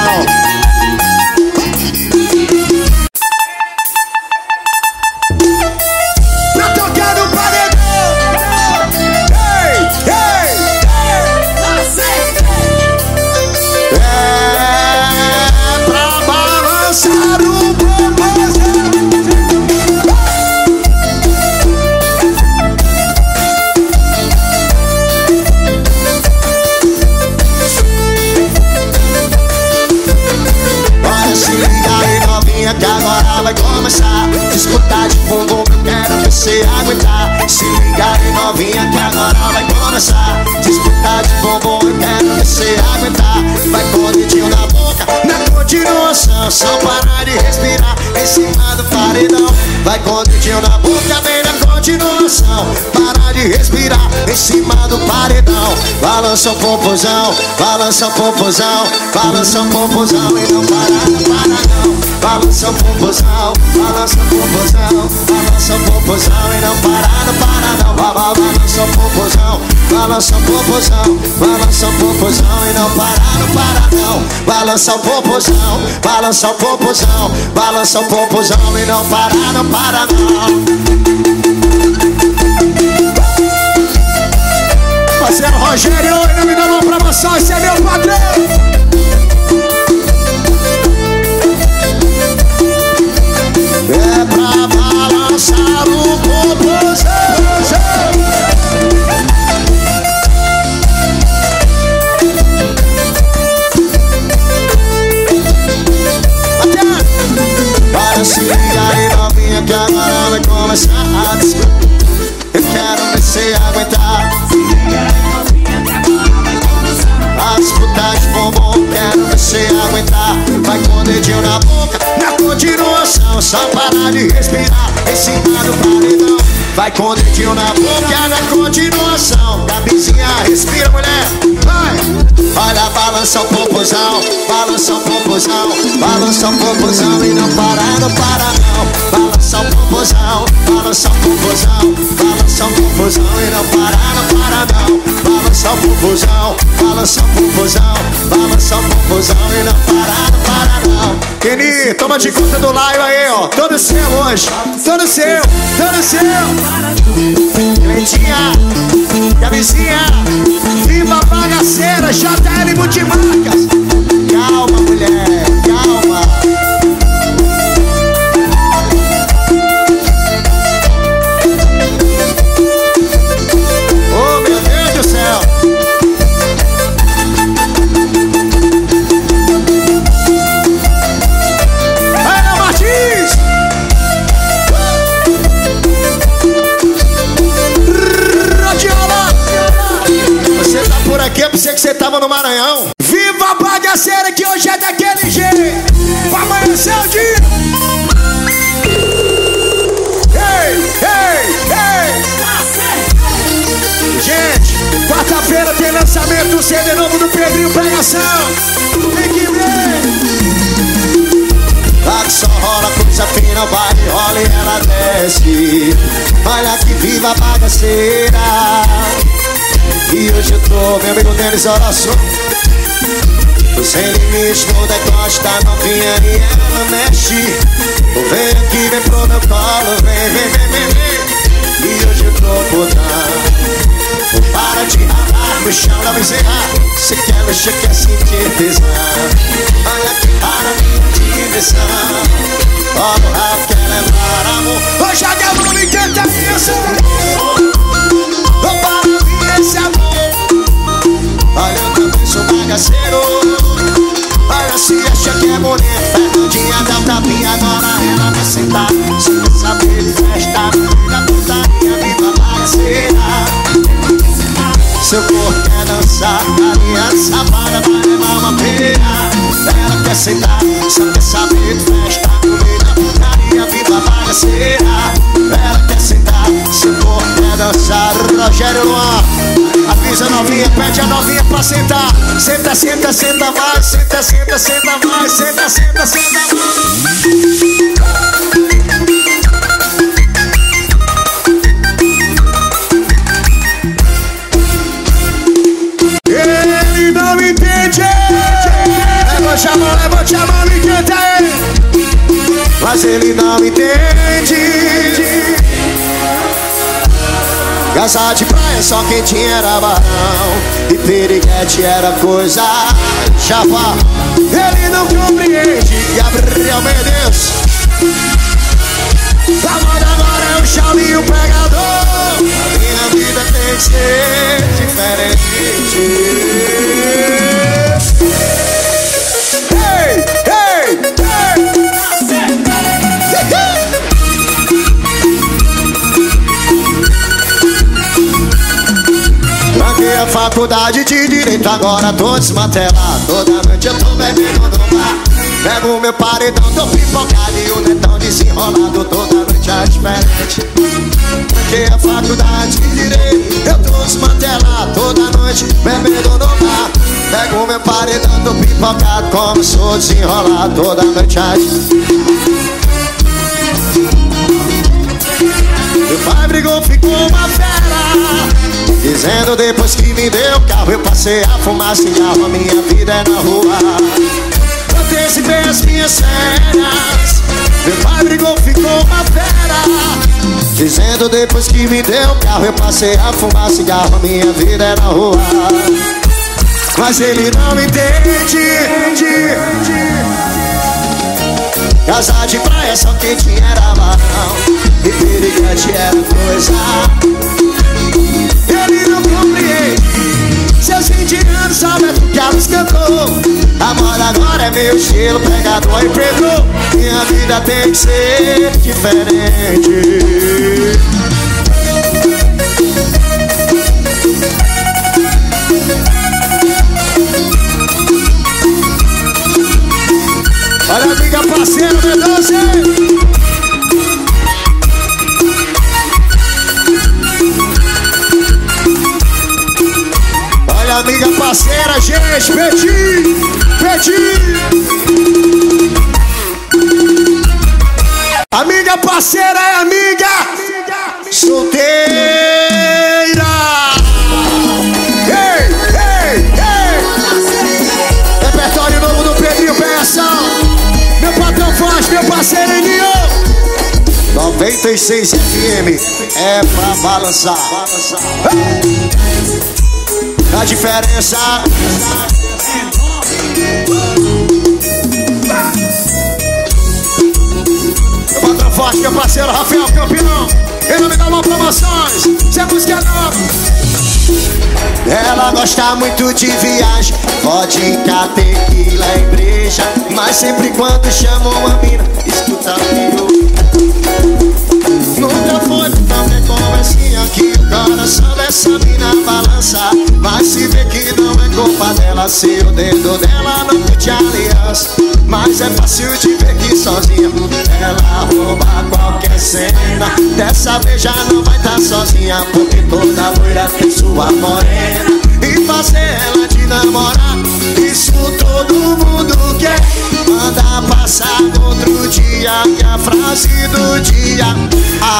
você aguentar. Se liga aí novinha que agora vai começar. Disputar de bombom, eu quero você aguentar. Vai com o dedinho na boca, na continuação. Só parar de respirar em cima do paredão. Vai com o dedinho na boca, vem na continuação. Parar de respirar em cima do paredão. Balança o popozão, balança o popozão Balança o popozão e não para, não para não Balança o popozão, balança o popozão Balança o popozão e não para, não para não. Balança o popozão, balança o popozão Balança o popozão e não para, não para não. Balança o popozão, balança o popozão Balança o popozão e não para, não para não. Rogério, ainda me dá uma promoção, esse é meu padrão balança o popozão, balança o popozão Balança o popozão e não para, não para não. Balança o popozão, balança o popozão Balança o popozão e não para, não para não. Balança o popozão, balança o popozão Balança o popozão e não para, não para não. Kenny, toma de conta do live aí, ó. Todo seu hoje, todo seu, todo seu. Cleitinha, Gabizinha Viva bagaceira, JL Multimarcas. Calma, mulher, pensei que você tava no Maranhão. Viva a bagaceira que hoje é daquele jeito. Pra amanhecer o dia. Ei, ei, ei. Gente, quarta-feira tem lançamento do CD novo do Pedrinho Pregação. Tem que ver. Lá que só rola coisa fina, vai, rola e ela desce. Olha que viva a bagaceira E hoje eu tô, meu amigo Denis Oração Sem limite no decote, tá novinha e ela mexe. Vem aqui, vem pro meu colo, vem, vem, vem, vem, vem. E hoje eu tô botando para de ralar no chão da bezerra Se quer mexer, quer sentir tesão. Olha que para minha diversão. Olha o rabo, quer levar amor. Hoje a demônio quer ter pensa sou bagaceiro Olha, se acha que é bonito Fernandinha dá um tapinha, agora ela vai sentar Se quer saber de festa Da putaria, viva bagaceira seu corpo quer dançar, aliança para vai levar uma pena Ela quer sentar, só quer saber de festa Comida, putaria, viva bagaceira Ela quer sentar, seu corpo quer dançar Rogério Luan, avisa a novinha, pede a novinha pra sentar. Senta, senta, senta, vai, senta, senta, senta, vai Senta, senta, senta, vai. Ele não me entende. Levante a mão, levante a mão e canta ele Mas ele não me entende Casa de praia só quem tinha era barão E periguete era coisa chapa Ele não compreende Gabriel Mendes A moda agora é o Shaolin e o pregador. A minha vida tem que ser diferente faculdade de direito, agora tô desmantelado. Toda noite eu tô bebendo no bar. Pego meu paredão, tô pipocado e o netão desenrolado. Toda noite é diferente. Porque a faculdade de direito, eu tô desmantelado. Toda noite bebendo no bar. Pego meu paredão, tô pipocado, como sou desenrolado. Toda noite é Meu pai brigou, ficou uma fera Dizendo depois me deu carro Eu passei a fumar cigarro A minha vida é na rua. Antecipei as minhas cenas Meu pai brigou, ficou uma fera. Dizendo depois que me deu carro Eu passei a fumar cigarro A minha vida é na rua. Mas ele não entende. Casa de praia só quem tinha era marão E perigante era coisa. Ele não Seus 20 anos só Beto Carlos cantou A moda agora é meu estilo Pegador e preto Minha vida tem que ser diferente. Olha, amiga parceiro, B12 amiga parceira, gente, Peti, Peti. Amiga parceira é amiga solteira. Ei, ei, ei. Repertório novo do Pedrinho Peça. Meu patrão faz, meu parceiro Eninho 96 FM é pra balançar A diferença Meu patrão forte, meu parceiro Rafael Campeão. Em nome da Mão Promoções Zé Música Nova ela gosta muito de viagem, vodka, tequila e breja Mas sempre quando chama uma mina, escuta o Nunca foi também conversinha o coração dessa mina balança. Mas se vê que não é culpa dela, se o dedo dela não curte aliança. Mas é fácil de ver que sozinha ela rouba qualquer cena. Dessa vez já não vai estar sozinha, porque toda loira tem sua morena. E fazer ela de namorar, isso todo mundo quer Manda passar outro dia, que a frase do dia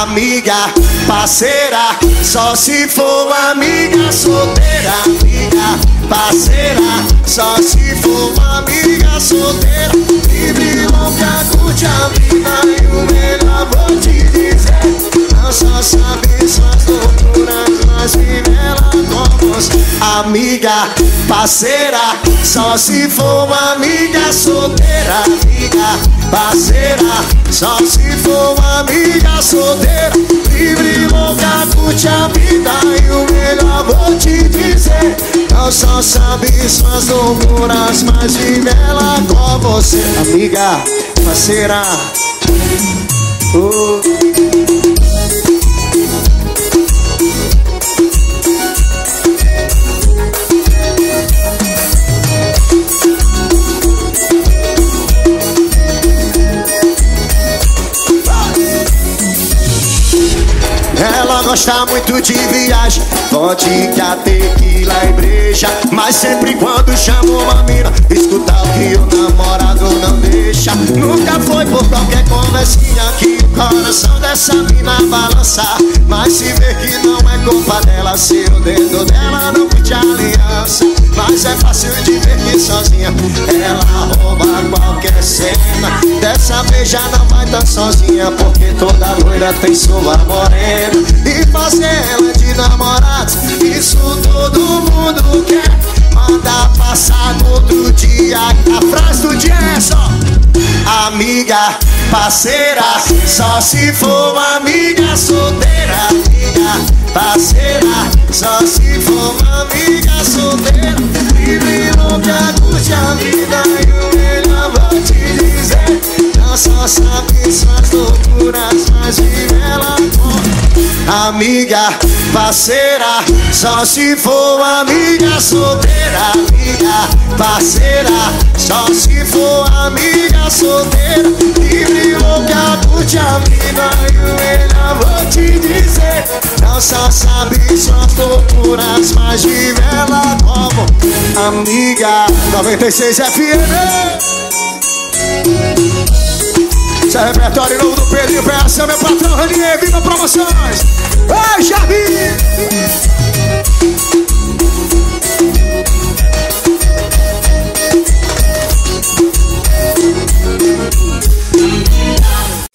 Amiga, parceira, só se for amiga solteira Amiga, parceira, só se for amiga solteira Livre, louca, curte a vida e o melhor vou te dizer Não só sabe suas loucuras, mas vive ela Amiga, parceira, só se for amiga solteira Amiga, parceira, só se for amiga solteira Livre, louca, curte a vida. E o melhor vou te dizer Não só sabe suas loucuras, mas vive ela com você. Amiga, parceira, oh. Gosta muito de viagem. Vodka, tequila e breja. Mas sempre quando chama uma mina Escuta o que o namorado não deixa. Nunca foi por qualquer conversinha Que o coração dessa mina balança. Mas se vê que não é culpa dela Se o dedo dela não curte aliança Mas é fácil de ver que sozinha. Ela rouba qualquer cena. Dessa vez já não vai estar sozinha Porque toda loira tem sua morena. E fazer ela de namorado Isso todo mundo quer. Manda passar no outro dia A frase do dia é só Amiga, parceira Só se for amiga solteira Amiga, parceira Só se for amiga solteira. Livre, louca, curte a vida E o melhor vou te dizer só sabe suas loucuras Mas vive ela com amiga, parceira. Só se for amiga solteira, amiga, parceira. Só se for amiga solteira. Livre louca, curte a vida. E eu melhor vou te dizer. Não só sabe suas loucuras, mas vive ela como amiga. 96 FM. Esse é repertório novo do Pedrinho Peça, meu patrão Ranier, viva promoções! Ai, Javi!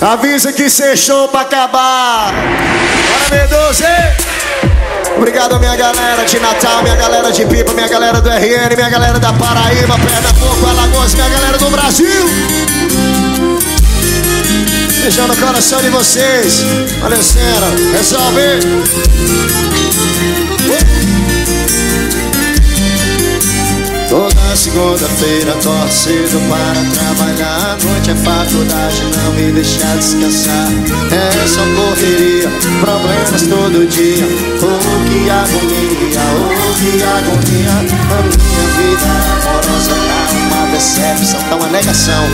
Avisa que cê show pra acabar! Bora, B12! Obrigado, minha galera de Natal, minha galera de Pipa, minha galera do RN, minha galera da Paraíba, Pernambuco, Alagoas, minha galera do Brasil! Beijão no coração de vocês. Valeu, cena. Resolve. Toda segunda-feira acordo cedo para trabalhar. A noite é faculdade, não me deixar descansar. É só correria, problemas todo dia. Oh, que agonia, oh, que agonia. A minha vida amorosa tá uma decepção, tá uma negação.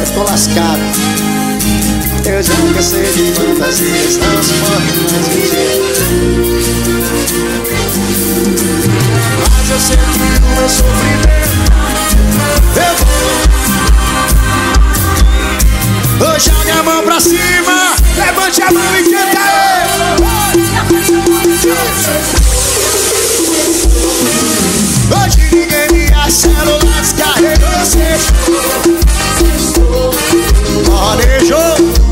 Eu tô lascado eu já cansei de fantasias, não pode mais viver Mas eu sei que o meu sofrimento Eu vou Hoje a mão pra cima Levante a mão e canta Hoje ninguém me celular descarregou Manejou Sextou,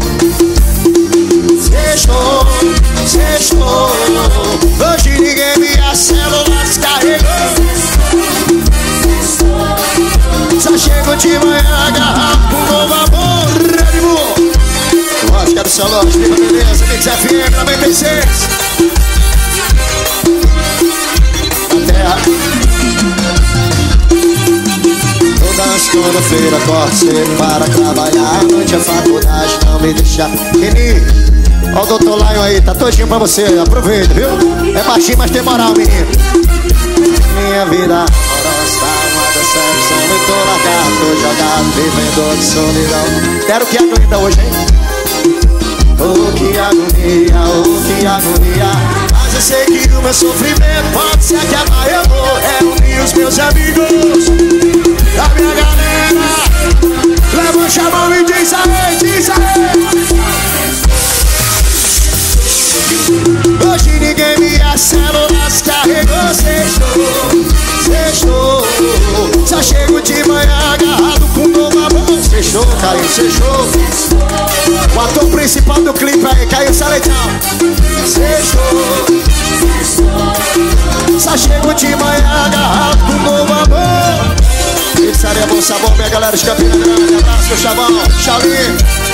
Hoje ninguém me celular descarregou Só chego de manhã agarrado com novo amor Bull Lógica do seu loja, viva beleza, Mix FM 96 A terra. Toda segunda-feira cedo para trabalhar. A noite é faculdade, não me deixa Kenny Ó o doutor Lion aí, tá todinho pra você, aproveita, viu? É baixinho, mas tem moral, menino. Minha vida está uma decepção tô largado, tô jogado, vivendo de solidão. Quero que a Glenda hoje, hein? Oh, que agonia, oh, que agonia. Mas eu sei que o meu sofrimento pode se acabar Eu vou reunir os meus amigos Fechou O ator principal do clipe aí, caiu Saleitão Fechou Só chego de manhã agarrado com novo amor. Pizzaria Bom Sabor, minha galera de Campina Grande Abraço, meu chavão, Xalim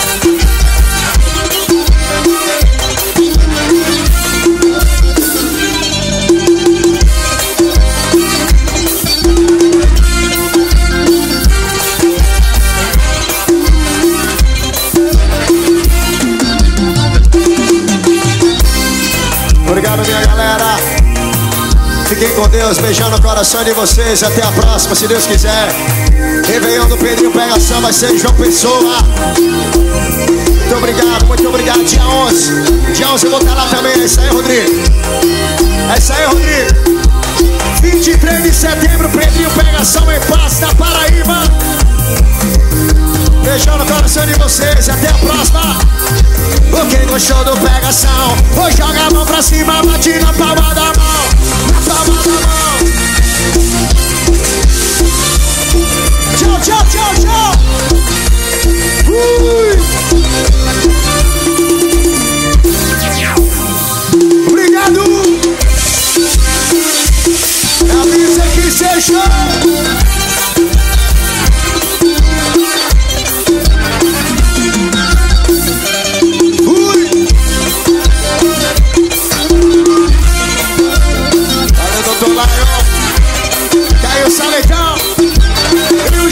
Fiquem com Deus, beijando o coração de vocês. Até a próxima, se Deus quiser. Réveillon do Pedrinho Pega Samba, ser João Pessoa. Muito obrigado, muito obrigado. Dia 11. Dia 11 eu vou estar lá também. É isso aí, Rodrigo. É isso aí, Rodrigo. 23 de setembro, Pedrinho Pega Samba em Paz, na Paraíba. Beijão no coração de vocês, até a próxima. O que gostou do pegação? Vou jogar a mão pra cima, bate na palma da mão. Na palma da mão. Tchau, tchau, tchau, tchau. Ui. Obrigado. Avisa que seja.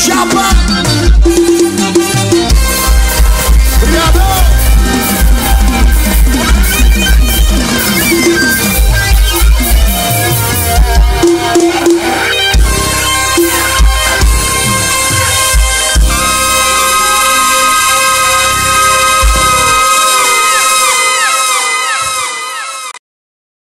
Shout out.